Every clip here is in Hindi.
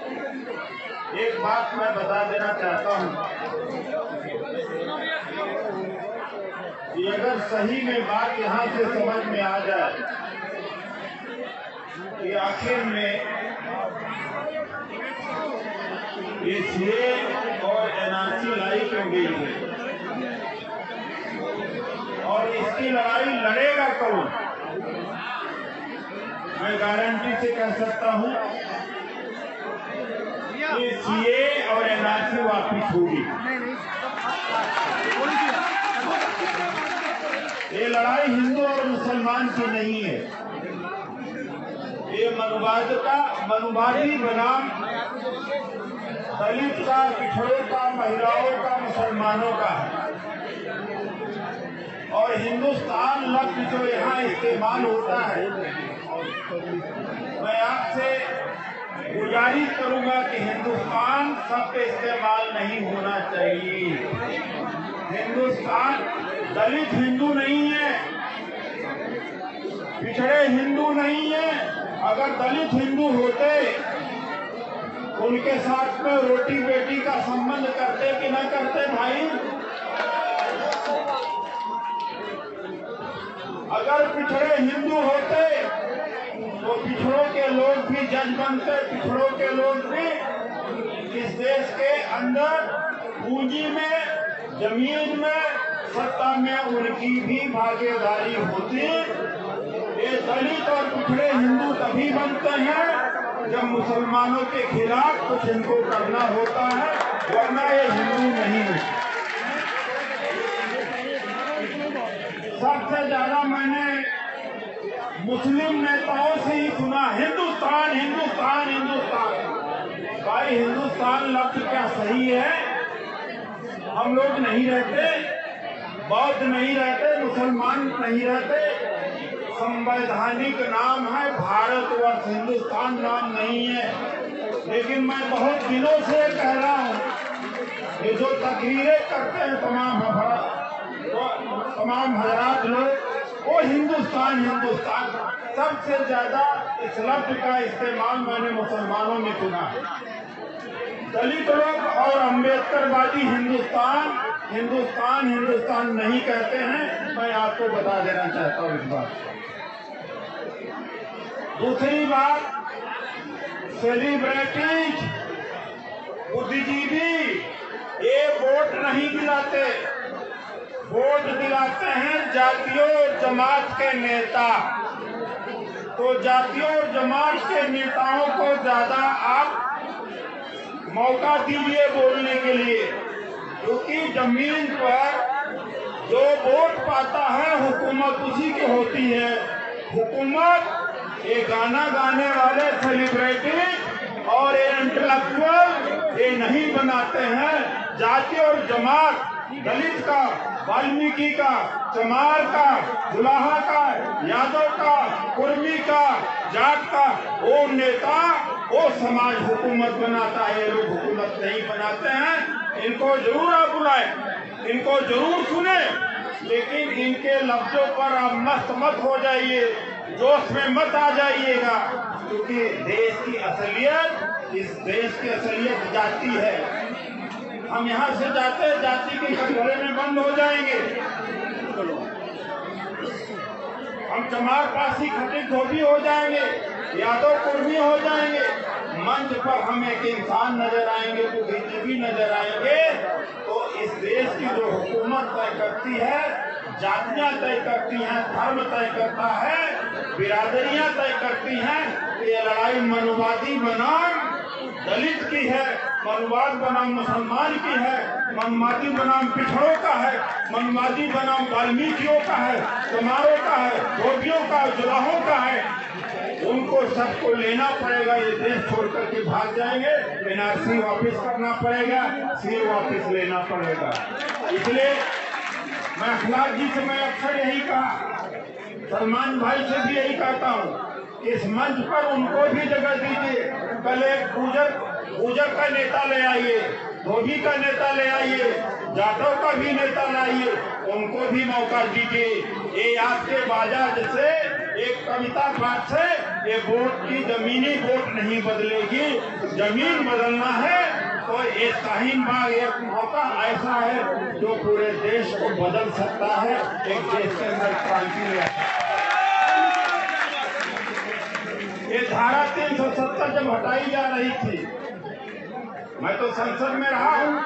एक बात मैं बता देना चाहता हूँ। कि अगर सही में बात यहाँ से समझ में आ जाए, कि आखिर में ये सीए और एनआरसी लाई क्यों गई है? और इसकी लड़ाई लड़ेगा कौन? मैं गारंटी से कह सकता हूँ कि सीए और एनआरसी वापिस होगी। ये लड़ाई हिंदू और मुसलमान की नहीं है। ये मनुवाद का मनुवादी बनाम दलित का, पिछड़ों का, महिलाओं का, मुसलमानों का है। और हिंदुस्तान लफ्ज जो यहाँ इस्तेमाल होता है, मैं आपसे गुजारिश करूँगा कि हिंदुस्तान शब्द इस्तेमाल नहीं होना चाहिए। हिंदुस्तान दलित हिंदू नहीं है, पिछड़े हिंदू नहीं है। अगर दलित हिंदू होते, उनके साथ में रोटी बेटी का संबंध करते कि न करते भाई? अगर पिछड़े हिंदू होते भी जज बनते पिछड़ों के लोग भी इस देश के अंदर पूंजी में, ज़मीन में, सत्ता में उनकी भी भागीदारी होती। ये दलित और पिछड़े हिंदू तभी बनते हैं जब मुसलमानों के खिलाफ कुछ इनको करना होता है, वरना ये हिंदू नहीं है सबसे ज़्यादा मैंने मुस्लिम ही सुना, हिंदुस्तान हिंदुस्तान हिंदुस्तान। भाई, हिंदुस्तान लफ्ज क्या सही है? हम लोग नहीं रहते, बौद्ध नहीं रहते, मुसलमान नहीं रहते। संवैधानिक नाम है भारतवर्ष, हिंदुस्तान नाम नहीं है। लेकिन मैं बहुत दिनों से कह रहा हूँ, ये जो तकरीरें करते हैं तमाम तमाम हजरात लोग, वो हिंदुस्तान हिंदुस्तान। सबसे ज़्यादा इस लफ्ज का इस्तेमाल मैंने मुसलमानों में सुना दलित लोग और अम्बेडकरवादी हिंदुस्तान हिंदुस्तान हिंदुस्तान नहीं कहते हैं। मैं आपको बता देना चाहता हूँ इस बात दूसरी बात सेलिब्रिटीज बुद्धिजीवी, ये वोट नहीं दिलाते। वोट दिलाते हैं जातियों जमात के नेता। तो जातियों और जमात के नेताओं को ज़्यादा आप मौका दीजिए बोलने के लिए, क्योंकि ज़मीन पर जो वोट पाता है, हुकूमत उसी की होती है। हुकूमत ये गाना गाने वाले सेलिब्रिटी और ये इंटेलेक्चुअल ये नहीं बनाते हैं। जाति और जमात दलित का, वाल्मीकि का, चमार का, दुलाहा का, यादव का, कुर्मी का, जाट का, वो नेता, वो समाज हुकूमत बनाता है ये लोग हुकूमत नहीं बनाते हैं। इनको ज़रूर आप बुलाए, इनको ज़रूर सुने, लेकिन इनके लफ्जों पर आप मस्त मत हो जाइए, जोश में मत आ जाइएगा, क्योंकि देश की असलियत, इस देश की असलियत जाती है। हम यहाँ से जाते जाति के कटघरे में बंद हो जाएँगे। हम चमार पासी खटिक धोबी हो जाएँगे यादव कुर्मी हो जाएँगे। मंच पर हम एक इंसान नज़र आएँगे तो बीजेपी नज़र आएँगे। तो इस देश की जो हुकूमत तय करती है, जातियाँ तय करती हैं, धर्म तय करता है, बिरादरियाँ तय करती हैं ये लड़ाई मनुवादी बनाम दलित की है। मनवाद बनाम मुसलमान की है, मनवादी बनाम पिछड़ों का है, मनवादी बनाम वाल्मीकियों का है, कुमारों का है धोबियों का, जुलाहों का है। उनको सबको लेना पड़ेगा, ये देश छोड़ करके भाग जाएँगे, एनआरसी वापस करना पड़ेगा सी वापस लेना पड़ेगा। इसलिए मैं अखलाक जी से मैं अक्सर यही कहा, सलमान भाई से भी यही कहता हूँ, इस मंच पर उनको भी जगह दीजिए, कल एक गुजर गुजर का नेता ले आइए, धोबी का नेता ले आइए, जाटव का भी नेता लाइए, उनको भी मौका दीजिए। ये आपके बाज़ार से एक कविता पाठ से ये वोट की जमीनी वोट नहीं बदलेगी। ज़मीन बदलना है तो ये शाहीन बाग, एक मौका ऐसा है जो पूरे देश को बदल सकता है, एक देश के अंदर क्रांति ले ये धारा 370 जब हटाई जा रही थी मैं तो संसद में रहा हूँ।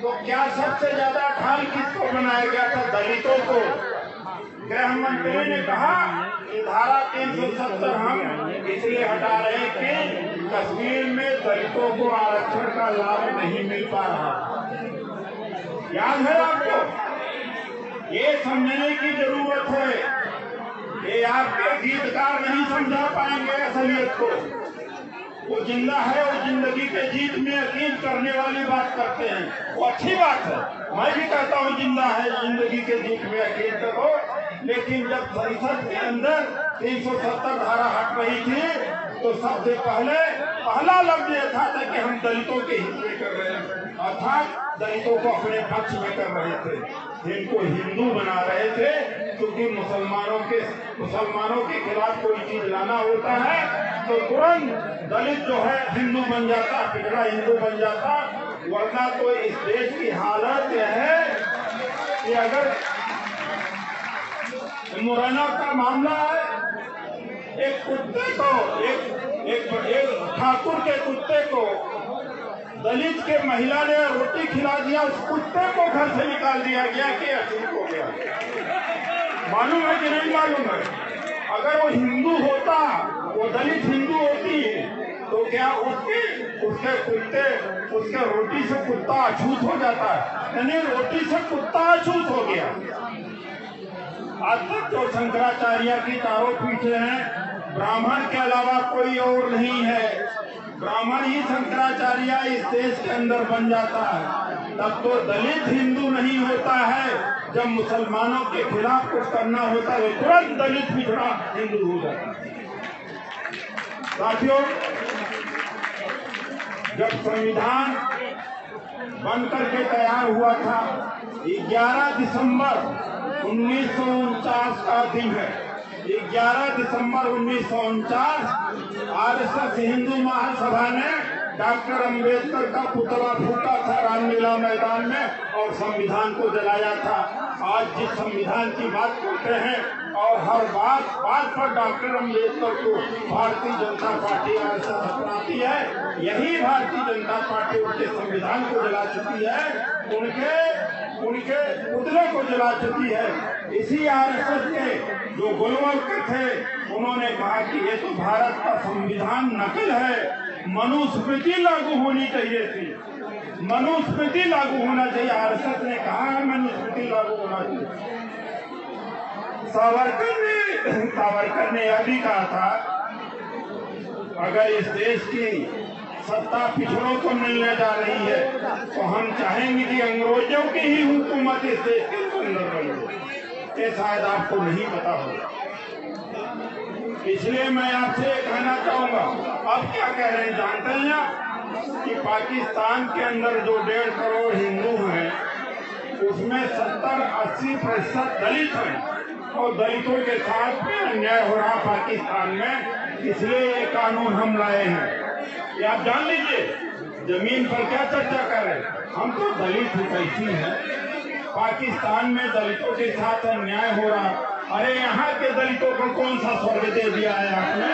तो क्या सबसे ज़्यादा ढाल किसको बनाया गया था? दलितों को। गृह मंत्री ने कहा कि धारा तीन सौ सत्तर हम इसलिए हटा रहे कि कश्मीर में दलितों को आरक्षण का लाभ नहीं मिल पा रहा। याद है आपको? ये समझने की ज़रूरत है ये आपके गीतकार नहीं समझा पाएँगे असलियत को। वो ज़िंदा है और ज़िंदगी के जीत में यकीन करने वाली बात करते हैं। वो अच्छी बात है। मैं भी कहता हूँ, ज़िंदा है, ज़िंदगी के जीत में यकीन करो लेकिन जब परिषद के अंदर तीन सौ सत्तर धारा हट रही थी तो सबसे पहले पहला लफ्ज यह था, था कि हम दलितों के हित में कर रहे हैं। अर्थात दलितों को अपने पक्ष में कर रहे थे। इनको हिंदू बना रहे थे क्योंकि मुसलमानों के मुसलमानों के खिलाफ कोई चीज़ लाना होता है तो तुरंत दलित जो है हिंदू बन जाता पिछड़ा हिंदू बन जाता। वरना तो इस देश की हालत यह है कि अगर मुरैना का मामला है एक कुत्ते को एक एक, ठाकुर के कुत्ते को दलित के महिला ने रोटी खिला दिया उस कुत्ते को घर से निकाल दिया गया कि अछूत हो गया। मालूम है कि नहीं मालूम है? अगर वो हिंदू होता वो दलित हिंदू होती तो क्या उसके उसके कुत्ते उसके रोटी से कुत्ता अछूत हो जाता? है यानी रोटी से कुत्ता अछूत हो गया। आज तक जो शंकराचार्य की चारों पीछे हैं। ब्राह्मण के अलावा कोई और नहीं है। ब्राह्मण ही शंकराचार्य इस देश के अंदर बन जाता है। तब तो दलित हिंदू नहीं होता है। जब मुसलमानों के खिलाफ कुछ करना होता है, तुरंत दलित पिछड़ा हिंदू हो जाता है। साथियों, जब संविधान बन करके तैयार हुआ था 11 दिसंबर उन्नीस सौ उनचास का दिन है। 11 दिसंबर उन्नीस सौ उनचास आज हिंदू महासभा ने डॉक्टर अंबेडकर का पुतला फूटा था रामलीला मैदान में और संविधान को जलाया था। आज जिस संविधान की बात करते हैं और हर बात बात पर डॉक्टर अंबेडकर को भारतीय जनता पार्टी आरएसएस अपनाती है, यही भारतीय जनता पार्टी उनके संविधान को जला चुकी है, उनके उनके पुतले को जला चुकी है। इसी आरएसएस के जो गोलवलकर थे, उन्होंने कहा कि ये तो भारत का संविधान नकल है। मनुस्मृति लागू होनी चाहिए थी। मनुस्मृति लागू होना चाहिए। आरएसएस ने कहा है, मनुस्मृति लागू होना चाहिए। सावरकर ने सावरकर ने यह भी कहा था, अगर इस देश की सत्ता पिछड़ों को मिलने जा रही है तो हम चाहेंगे कि अंग्रेज़ों की ही हुकूमत इस देश के अंदर बने ये शायद आपको नहीं पता होगा। इसलिए मैं आपसे कहना चाहूँगा। अब क्या कह रहे हैं, जानते हैं आप कि पाकिस्तान के अंदर जो डेढ़ करोड़ हिंदू हैं, उसमें सत्तर अस्सी प्रतिशत दलित हैं और दलितों के साथ में अन्याय हो रहा पाकिस्तान में, इसलिए ये कानून हम लाए हैं। ये आप जान लीजिए, ज़मीन पर क्या चर्चा कर रहे हैं? हम तो दलित कैसी हैं? पाकिस्तान में दलितों के साथ अन्याय हो रहा। अरे, यहाँ के दलितों को कौन सा स्वर्ग है आपने?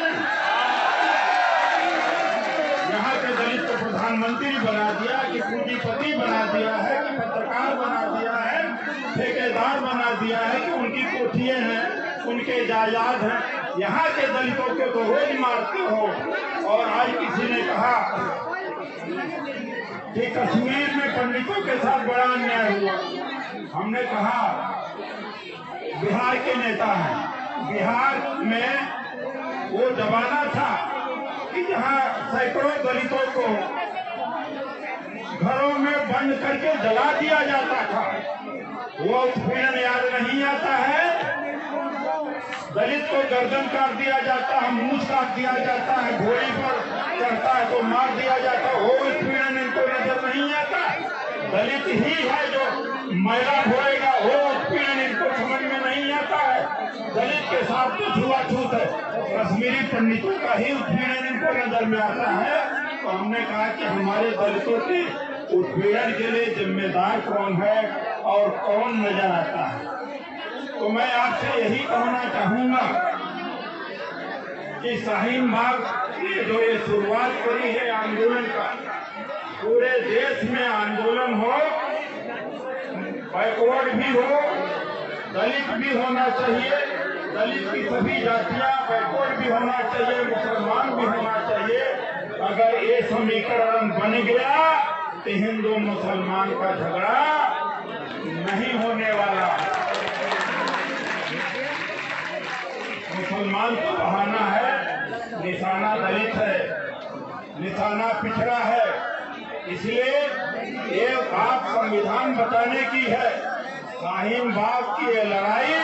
यहाँ के दलित को प्रधानमंत्री बना दिया, कि पूंजीपति बना दिया है, कि पत्रकार बना दिया है, ठेकेदार बना दिया है, कि उनकी कोठिए हैं, उनके जायदाद हैं। यहाँ के दलितों को तो रोज मारते हो। और आज किसी ने कहा कि कश्मीर में पंडितों के साथ बड़ा अन्याय हुआ। हमने कहा, बिहार के नेता हैं। बिहार में वो जमाना था। कि जहाँ सैकड़ों दलितों को घरों में बंद करके जला दिया जाता था। वो उत्पीड़न याद नहीं आता है। दलित को गर्दन काट दिया जाता है, मुँह काट दिया जाता है, घोड़ी पर चढ़ता है तो मार दिया जाता है। वो उत्पीड़न इनको नज़र नहीं आता। दलित ही है जो मैला घोड़ेगा वो उत्पीड़न इनको समझ में नहीं आता है दलित के साथ तो छुआछूत है कश्मीरी पंडितों का ही उत्पीड़न इनको नज़र में आता है। तो हमने कहा कि हमारे दलितों के उत्पीड़न के लिए जिम्मेदार कौन है और कौन नज़र आता है? तो मैं आपसे यही कहना चाहूँगा कि शाहीन बाग ने जो ये शुरुआत करी है आंदोलन का, पूरे देश में आंदोलन हो, बैकवर्ड भी हो दलित भी होना चाहिए, दलित की सभी जातियाँ बैकवर्ड भी होना चाहिए, मुसलमान भी होना चाहिए। अगर ये समीकरण बन गया तो हिंदू मुसलमान का झगड़ा नहीं होने वाला। मुसलमान का बहाना है, निशाना दलित है, निशाना पिछड़ा है। इसलिए ये बात संविधान बताने की है। शाहीन बाग की ये लड़ाई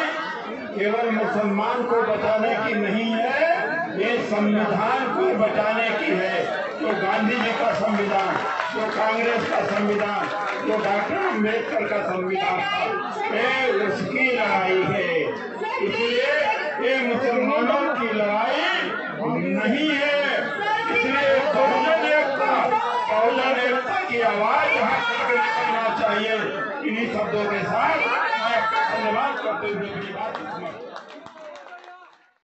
केवल मुसलमान को बचाने की नहीं है, ये संविधान को बचाने की है। जो गांधी जी का संविधान जो कांग्रेस का संविधान जो डॉक्टर अंबेडकर का संविधान, ये उसकी लड़ाई है। इसलिए ये मुसलमानों की लड़ाई नहीं है, इसलिए बहुजन एकता की आवाज़ यहाँ निकलना चाहिए इन्हीं शब्दों के साथ मैं धन्यवाद करते हुए मेरी बात